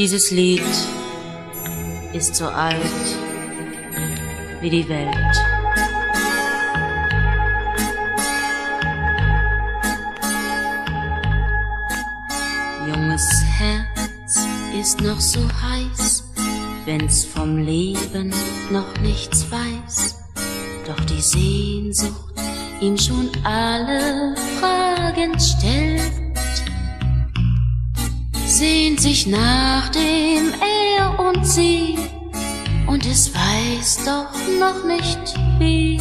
Dieses Lied ist so alt wie die Welt. Junges Herz ist noch so heiß, wenn's vom Leben noch nichts weiß. Doch die Sehnsucht ihm schon alle Fragen stellt, sehnt sich nach dem Er und sie und es weiß doch noch nicht wie.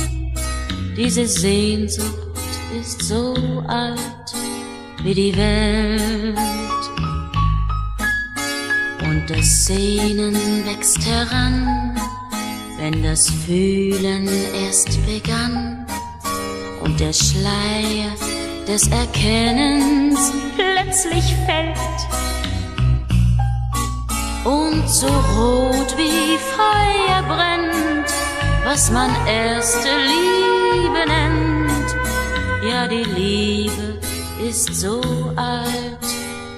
Diese Sehnsucht ist so alt wie die Welt. Und das Sehnen wächst heran, wenn das Fühlen erst begann. Und der Schleier des Erkennens plötzlich fällt. So rot wie Feuer brennt, was man erste Liebe nennt. Ja, die Liebe ist so alt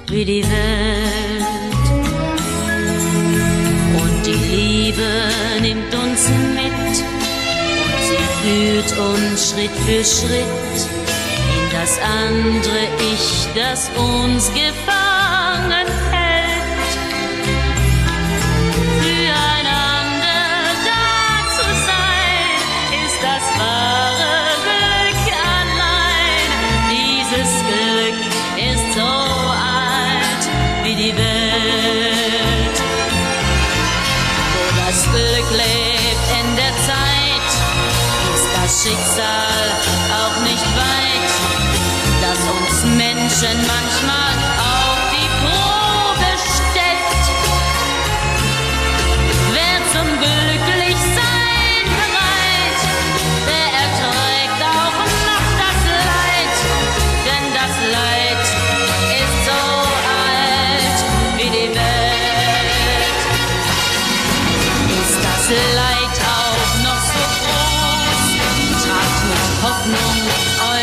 wie die Welt. Und die Liebe nimmt uns mit und sie führt uns Schritt für Schritt in das andere Ich, das uns gefangen das Glück lebt in der Zeit, ist das Schicksal auch nicht weit, das uns Menschen manchmal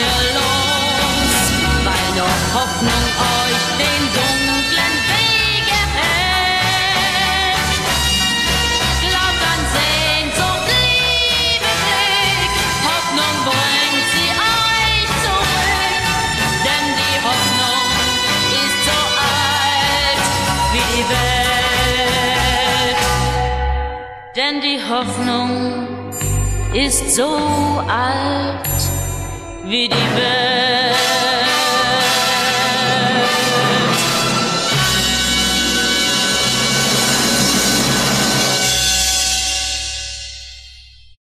weil nur Hoffnung euch den dunklen Weg erhält. Glaubt an Sehnsucht, Liebe, Glück, Hoffnung bringt sie euch zurück, denn die Hoffnung ist so alt wie die Welt. Denn die Hoffnung ist so alt wie die.